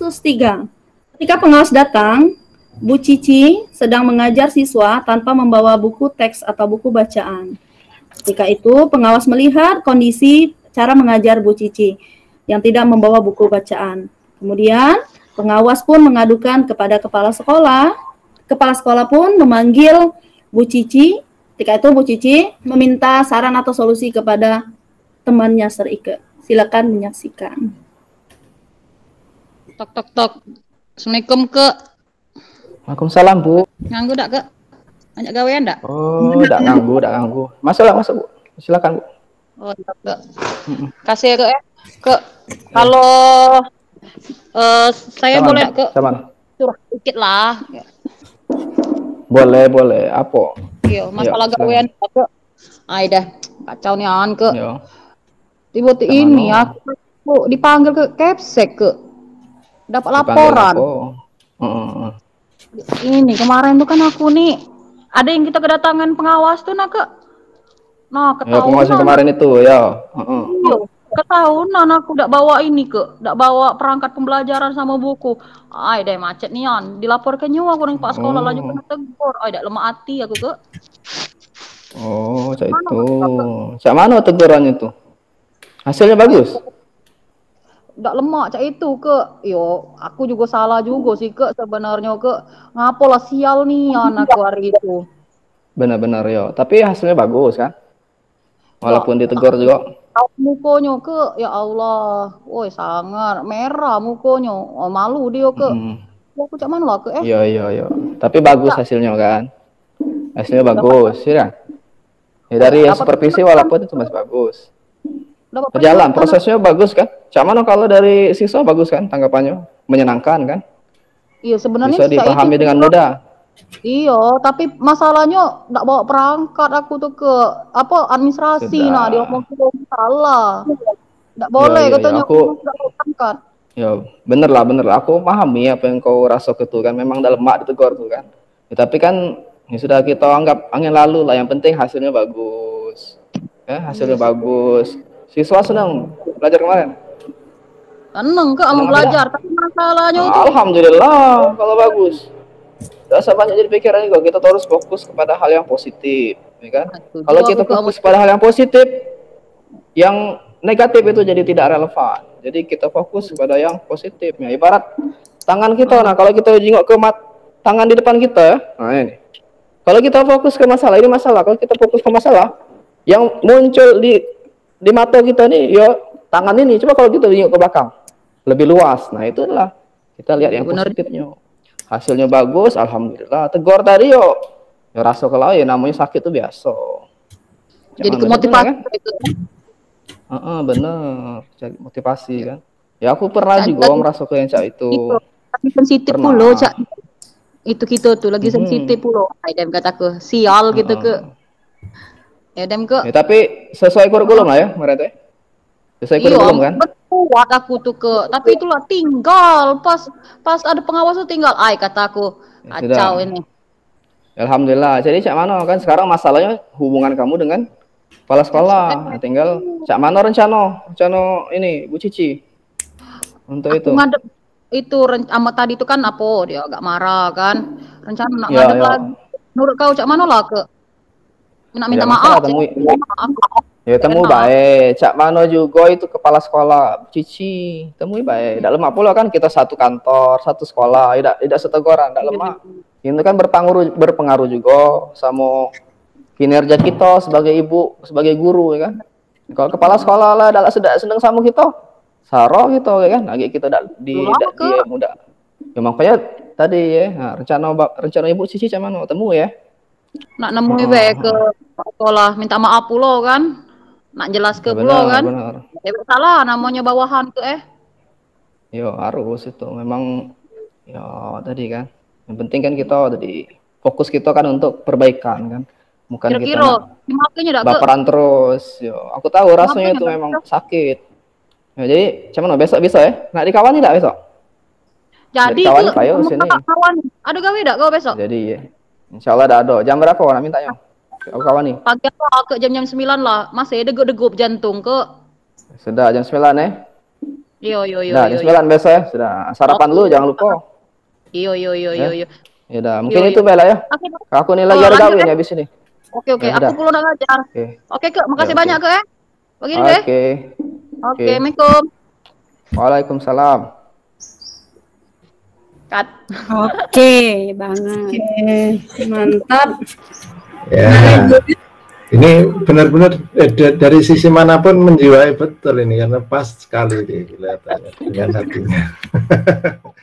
Kasus 3. Ketika pengawas datang, Bu Cici sedang mengajar siswa tanpa membawa buku teks atau buku bacaan. Ketika itu, pengawas melihat kondisi cara mengajar Bu Cici yang tidak membawa buku bacaan. Kemudian, pengawas pun mengadukan kepada kepala sekolah. Kepala sekolah pun memanggil Bu Cici. Ketika itu Bu Cici meminta saran atau solusi kepada temannya Sir Ike. Silakan menyaksikan. Tok tok tok. Assalamualaikum ke. Waalaikumsalam Bu. Nganggu dak ke? Banyak gawean dak? Oh, tidak ganggu, tidak ganggu. Masuk lah, masuk Bu. Silakan Bu. Oh, dak ke. Kasih ya ke eh. Ke. Kalau eh saya Sama, boleh ke Sama. curah dikit lah. Boleh, boleh. Apa? Iya, masalah Iya, gawean dak ke. Ai dah. Kacau nih an ke. Yo. Tiba-tiba ini aku dipanggil ke Kepsek ke. Dapat laporan. heeh. Ini kemarin tuh kan aku nih ada yang kita kedatangan pengawas tuh nak ke. Nah, Ya, pengawas ketahuan. kemarin itu, ya. Heeh. Iya, ketahuan aku udah bawa ini ke, udah bawa perangkat pembelajaran sama buku. Ay, deh macet nih an. Dilapor ke nyawa aku pak sekolah Oh. lanjut kena tegur. Ay, dah lemah hati aku ke. Oh, cak itu. Cak mana tegurannya itu? Hasilnya bagus? Udah lemak cak itu ke. Yo, aku juga salah juga sih ke sebenarnya ke. Ngapo lah sial nih an aku hari itu. Benar-benar ya. Tapi hasilnya bagus kan? Walaupun ditegur juga. Tahu mukonya ke, ya Allah, woi sangar merah mukonya, oh, malu dia ke. Mm. Ya, aku cak mana lah ke eh? Iya, iya, iya. Tapi bagus hasilnya kan? Hasilnya bagus, ya kan? Ya dari Dapat- supervisi walaupun itu masih bagus. Berjalan, prosesnya bagus kan? Cak mana kalau dari siswa bagus kan tanggapannya? Menyenangkan kan? Iya sebenarnya Bisa dipahami itu- dengan mudah. Iya, tapi masalahnya nggak bawa perangkat aku tuh ke apa administrasi Sudah. nah dia ngomong salah. Nggak boleh iya, iya, katanya aku- aku nggak bawa perangkat. Ya, bener lah, bener lah. Aku pahami apa yang kau rasa itu kan. Memang dalam mak ditegur tuh kan. Ya, tapi kan ya sudah kita anggap angin lalu lah. Yang penting hasilnya bagus. Ya, hasilnya bagus. Siswa senang belajar kemarin. Seneng Seneng mau belajar, tapi masalahnya itu Alhamdulillah kalau bagus. Tidak usah banyak jadi pikiran juga. Kita terus fokus kepada hal yang positif, ya kan? Setuju Kalau kita fokus pada hal yang positif, yang negatif itu jadi tidak relevan. Jadi kita fokus kepada yang positifnya. Ibarat tangan kita, nah kalau kita jengok ke mat, tangan di depan kita, nah ini. Kalau kita fokus ke masalah ini masalah, kalau kita fokus ke masalah, yang muncul di di mata kita nih, ya tangan ini. Coba kalau kita jengok ke belakang, lebih luas. Nah itulah kita lihat yang Benar. positifnya. Hasilnya bagus, alhamdulillah. Tegur tadi yo, ya rasa kalau ya namanya sakit itu biasa. jadi Cuman kemotivasi kan? itu. Heeh, bener. Cari motivasi kan. Ya aku pernah Cak, juga merasa ke yang cak itu. Tapi sensitif Pernah. pula cak. Itu kita tuh lagi sensitif pula. Ay, dem kata ke sial gitu ke. Ya dem ke. Ya, tapi sesuai kurikulum lah ya, mereka. Sesuai kurikulum kan? Kuat aku tuh ke, tapi itulah tinggal pas pas ada pengawas tuh tinggal, ay kataku, Ya, kacau sudah. ini. Alhamdulillah. Jadi cak mana kan sekarang masalahnya hubungan kamu dengan kepala sekolah. Nah, tinggal cak mana rencana, rencana ini Bu Cici. Untuk itu. Aku ngadep itu sama tadi itu kan apa dia agak marah kan, rencana nak Ya, ngadep ya. lagi. Menurut kau cak mana lah ke? Nak minta Ya, maaf. temui-. Ya temu Kenal. baik. Cak Mano juga itu kepala sekolah. Cici, temui baik. Tidak lemah pula kan kita satu kantor, satu sekolah. Tidak tidak seteguran, tidak lemah. Itu kan berpengaruh berpengaruh juga sama kinerja kita sebagai ibu, sebagai guru ya kan. Kalau kepala sekolah lah tidak sedang senang sama kita. Saro gitu ya kan. Lagi kita dak di Lama dak ke? dia muda. Ya makanya tadi ya, nah, rencana rencana ibu Cici Cak Mano temu ya. Nak nemui Oh. bae ke sekolah minta maaf pulo kan. Nak jelas ke Ya, pulo kan. benar. Ya salah namanya bawahan ke eh. Yo harus itu memang ya tadi kan yang penting kan kita tadi fokus kita kan untuk perbaikan kan bukan kita dimakainya dak ke baperan terus yo aku tahu rasanya itu memang sakit ya, jadi cuman besok bisa ya nak dikawani tidak besok Jadi Dari kawan Payo sini. kawan. Ada gawe dak kau besok? jadi ya Insya Allah ada ada jam berapa nak mintanya aku kawani Pagi apa ke jam-jam 9 lah. Masih degup-degup jantung ke. sudah jam 9 ya Iyo iyo iyo. Nah, jam 9 besok ya. Sudah. Sarapan dulu jangan lupa. Iyo iyo iyo iyo. Ya. iyo. Ya udah, mungkin Iya, itu iya. Bella ya. Oke, Aku nih lagi Oh, ada ya. nih habis ini. oke oke. Ya, Aku pulang udah ngajar. Oke. Oke kak, makasih oke. banyak kak. ya. Begini deh. Oke, Oke. Assalamualaikum. Waalaikumsalam. Kat. Oke banget. Oke, mantap. Ya. Ini benar-benar eh, da- dari sisi mana pun menjiwai betul ini karena pas sekali kelihatannya dengan hatinya.